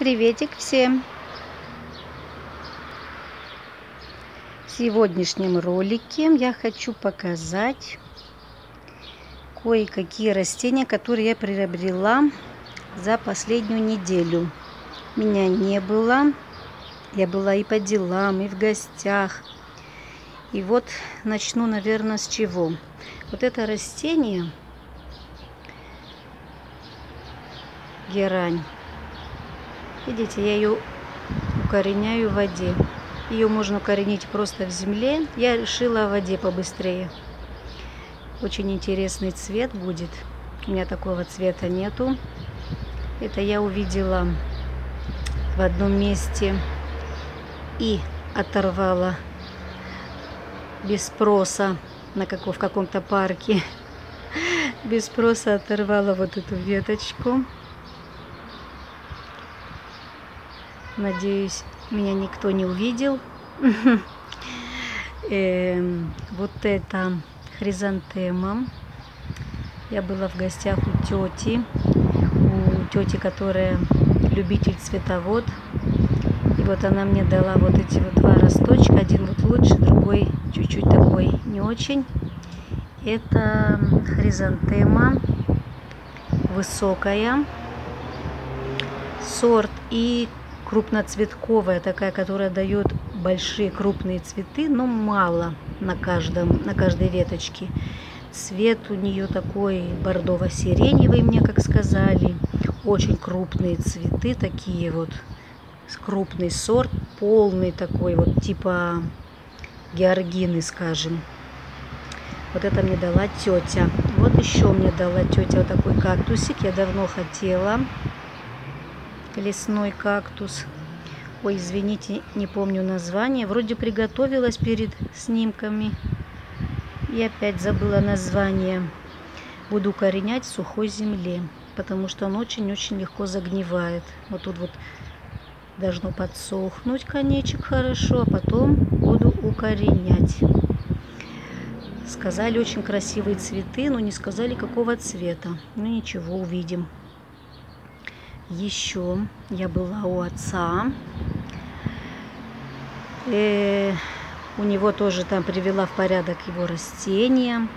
Приветик всем! В сегодняшнем ролике я хочу показать кое-какие растения, которые я приобрела за последнюю неделю. Меня не было, я была и по делам, и в гостях. И вот начну, наверное, с чего. Вот это растение, герань, Видите, я ее укореняю в воде. Ее можно укоренить просто в земле. Я решила в воде побыстрее. Очень интересный цвет будет. У меня такого цвета нету. Это я увидела в одном месте и оторвала без спроса на каком, в каком-то парке. Без спроса оторвала вот эту веточку. Надеюсь, меня никто не увидел. Эм, вот это хризантема. Я была в гостях у тети, у тети, которая любитель цветовод. И вот она мне дала вот эти вот два росточка. Один вот лучше, другой чуть-чуть такой не очень. Это хризантема высокая. Сорт и крупноцветковая, такая, которая дает большие крупные цветы, но мало на, каждом, на каждой веточке. Цвет у нее такой бордово-сиреневый, мне как сказали. Очень крупные цветы, такие вот, крупный сорт, полный такой вот, типа георгины, скажем. Вот это мне дала тетя. Вот еще мне дала тетя вот такой кактусик. Я давно хотела лесной кактус. Ой, извините, не помню название. Вроде приготовилась перед снимками. И опять забыла название. Буду коренять в сухой земле, потому что он очень-очень легко загнивает. Вот тут вот должно подсохнуть конечек хорошо, а потом буду укоренять. Сказали очень красивые цветы, но не сказали какого цвета. Ну ничего, увидим. Еще я была у отца. И э, у него тоже там привела в порядок его растения.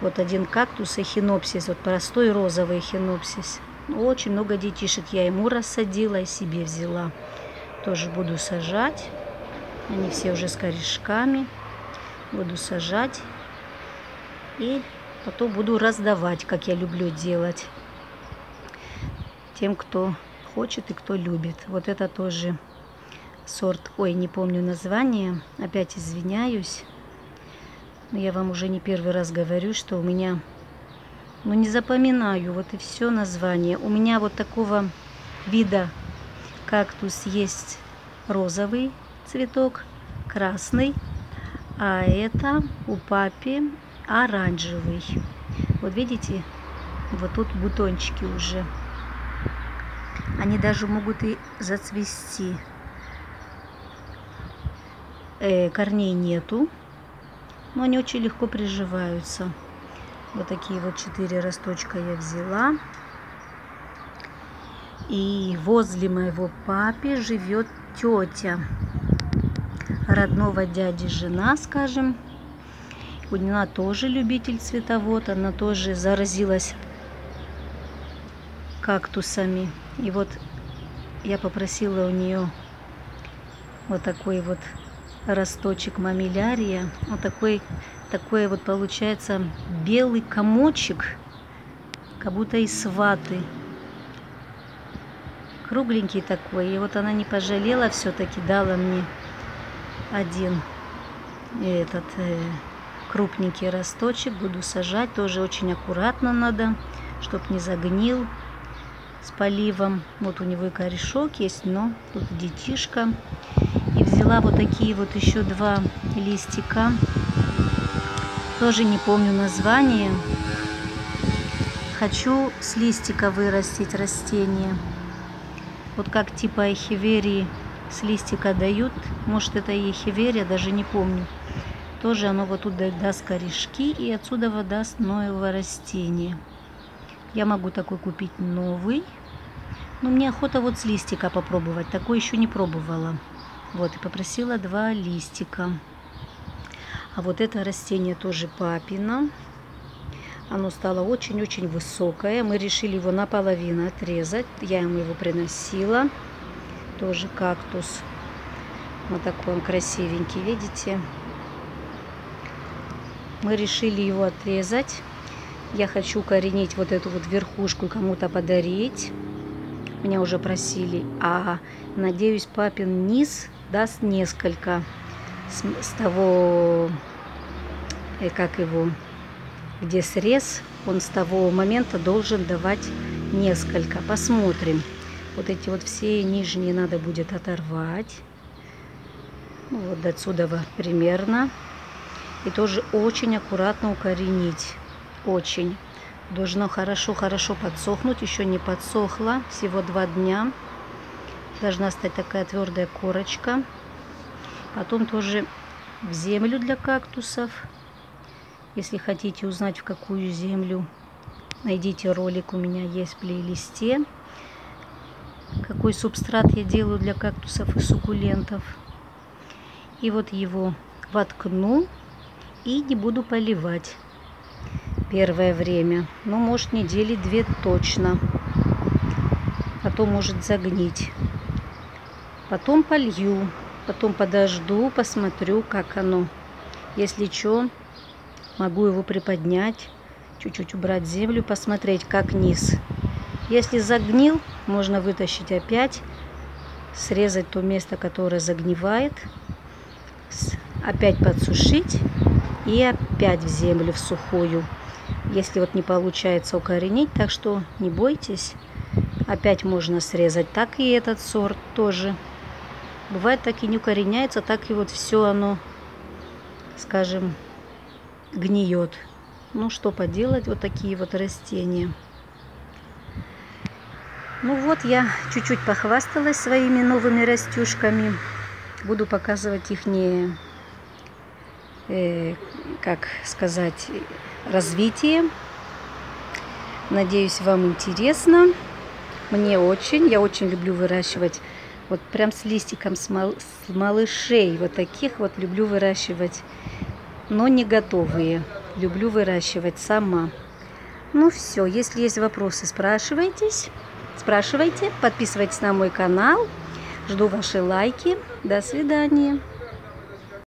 Вот один кактус эхинопсис, вот простой розовый эхинопсис. Очень много детишек я ему рассадила и себе взяла. Тоже буду сажать. Они все уже с корешками. Буду сажать. И потом буду раздавать, как я люблю делать тем, кто хочет и кто любит. Вот это тоже сорт, ой, не помню название, опять извиняюсь. Но я вам уже не первый раз говорю, что у меня, ну не запоминаю, вот и все название. У меня вот такого вида кактус есть розовый цветок, красный, а это у папи оранжевый. Вот видите, вот тут бутончики уже. Они даже могут и зацвести. Э, корней нету, но они очень легко приживаются. Вот такие вот четыре росточка я взяла. И возле моего папи живет тетя родного дяди жена, скажем. Она тоже любитель цветовод, она тоже заразилась кактусами. И вот я попросила у нее вот такой вот росточек мамилярия. Вот такой, такой вот получается белый комочек, как будто из ваты. Кругленький такой. И вот она не пожалела, все-таки дала мне один этот э, крупненький росточек. Буду сажать. Тоже очень аккуратно надо, чтобы не загнил с поливом. Вот у него и корешок есть, но тут детишка. И взяла вот такие вот еще два листика. Тоже не помню название. Хочу с листика вырастить растение. Вот как типа эхиверии с листика дают. Может это и эхиверия, даже не помню. Тоже оно вот тут даст корешки и отсюда даст нового растения. Я могу такой купить новый. Ну, мне охота вот с листика попробовать. Такое еще не пробовала. Вот, и попросила два листика. А вот это растение тоже папина. Оно стало очень-очень высокое. Мы решили его наполовину отрезать. Я ему его приносила. Тоже кактус. Вот такой он красивенький, видите? Мы решили его отрезать. Я хочу коренить вот эту вот верхушку кому-то подарить. Меня уже просили. А надеюсь, папин низ даст несколько с, с того, э, как его, где срез, он с того момента должен давать несколько. Посмотрим. Вот эти вот все нижние надо будет оторвать. Ну, вот до отсюда примерно. И тоже очень аккуратно укоренить. Очень. Должно хорошо-хорошо подсохнуть. Еще не подсохло. Всего два дня. Должна стать такая твердая корочка. Потом тоже в землю для кактусов. Если хотите узнать, в какую землю, найдите ролик, у меня есть в плейлисте. Какой субстрат я делаю для кактусов и суккулентов. И вот его воткну и не буду поливать первое время. Ну, может, недели две точно. Потом может загнить. Потом полью. Потом подожду, посмотрю, как оно. Если что, могу его приподнять, чуть-чуть убрать землю, посмотреть, как низ. Если загнил, можно вытащить опять, срезать то место, которое загнивает, опять подсушить и опять в землю, в сухую. Если вот не получается укоренить, так что не бойтесь. Опять можно срезать. Так и этот сорт тоже. Бывает так и не укореняется, так и вот все оно, скажем, гниет. Ну что поделать, вот такие вот растения. Ну вот я чуть-чуть похвасталась своими новыми растюшками. Буду показывать их не, как сказать, развитие. Надеюсь, вам интересно. Мне очень. Я очень люблю выращивать вот прям с листиком, с, мал, с малышей. Вот таких вот люблю выращивать. Но не готовые. Люблю выращивать сама. Ну все, если есть вопросы, спрашивайтесь. Спрашивайте, подписывайтесь на мой канал. Жду ваши лайки. До свидания.